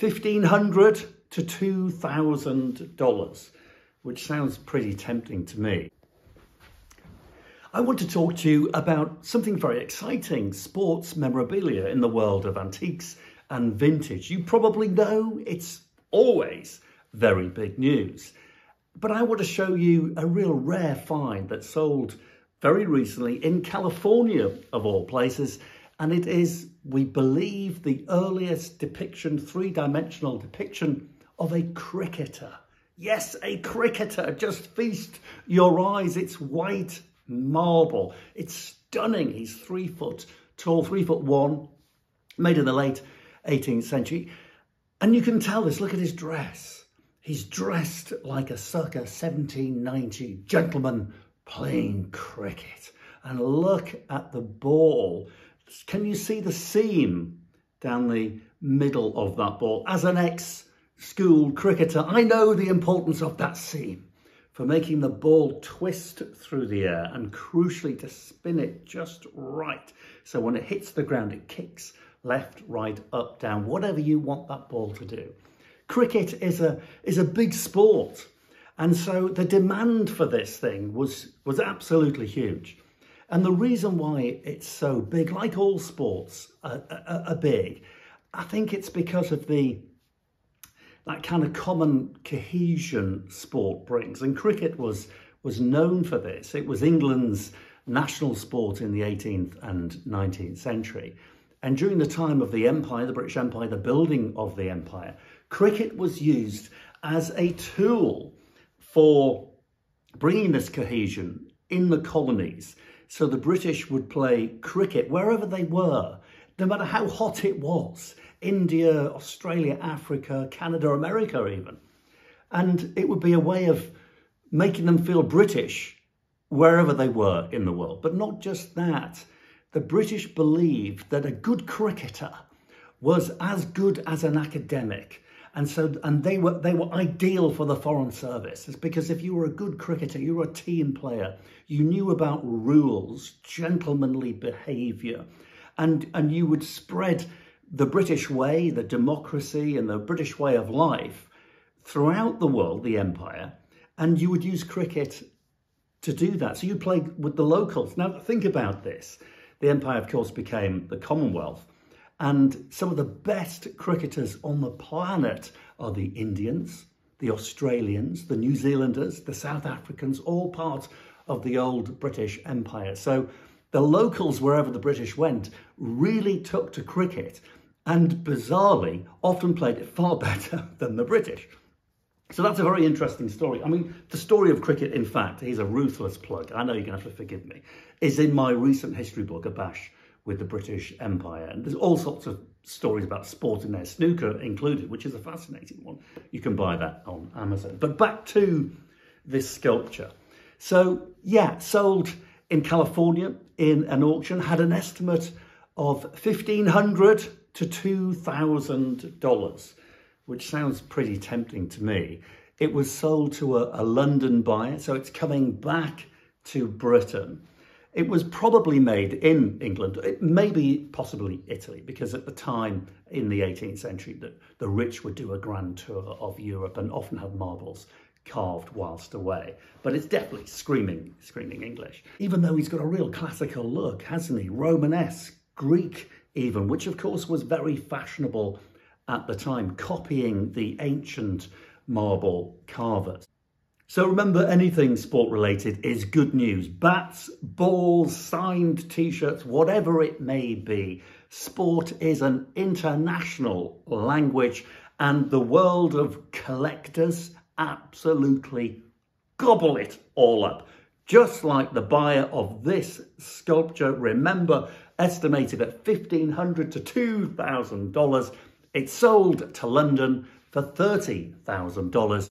1,500 to $2,000, which sounds pretty tempting to me. I want to talk to you about something very exciting, sports memorabilia in the world of antiques and vintage. You probably know it's always very big news. But I want to show you a real rare find that sold very recently in California, of all places. And it is, we believe, the earliest depiction, three-dimensional depiction of a cricketer. Yes, a cricketer. Just feast your eyes. It's white marble. It's stunning. He's three foot tall, three foot one, made in the late 18th century. And you can tell this, look at his dress. He's dressed like a circa 1790 gentleman playing cricket. And look at the ball. Can you see the seam down the middle of that ball? As an ex-school cricketer, I know the importance of that seam for making the ball twist through the air and crucially to spin it just right. So when it hits the ground, it kicks left, right, up, down, whatever you want that ball to do. Cricket is a, is a big sport. And so the demand for this thing was, was absolutely huge. And the reason why it's so big, like all sports are, are, are big, I think it's because of the that kind of common cohesion sport brings. And cricket was, was known for this. It was England's national sport in the 18th and 19th century. And during the time of the empire, the British Empire, the building of the empire, cricket was used as a tool for bringing this cohesion in the colonies. So the British would play cricket wherever they were, no matter how hot it was. India, Australia, Africa, Canada, America even. And it would be a way of making them feel British wherever they were in the world. But not just that. The British believed that a good cricketer was as good as an academic. And so, and they were they were ideal for the foreign service. It's because if you were a good cricketer, you were a team player, you knew about rules, gentlemanly behaviour, and and you would spread the British way, the democracy and the British way of life throughout the world, the empire, and you would use cricket to do that. So you play with the locals. Now think about this. The empire, of course, became the Commonwealth. And some of the best cricketers on the planet are the Indians, the Australians, the New Zealanders, the South Africans, all part of the old British Empire. So the locals, wherever the British went, really took to cricket and bizarrely often played it far better than the British. So that's a very interesting story. I mean, the story of cricket, in fact, he's a ruthless plug. I know you're going to have to forgive me. Is in my recent history book, A Bash with the British Empire. And there's all sorts of stories about sport in there, snooker included, which is a fascinating one. You can buy that on Amazon. But back to this sculpture. So, yeah, sold in California in an auction, had an estimate of 1,500 to $2,000, which sounds pretty tempting to me. It was sold to a, a London buyer, so it's coming back to Britain. It was probably made in England, maybe possibly Italy, because at the time in the 18th century, the, the rich would do a grand tour of Europe and often have marbles carved whilst away. But it's definitely screaming, screaming English. Even though he's got a real classical look, hasn't he? Romanesque, Greek even, which of course was very fashionable at the time, copying the ancient marble carvers. So remember, anything sport related is good news. Bats, balls, signed t-shirts, whatever it may be. Sport is an international language and the world of collectors absolutely gobble it all up. Just like the buyer of this sculpture, remember, estimated at 1,500 to $2,000. It sold to London for $30,000.